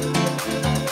Música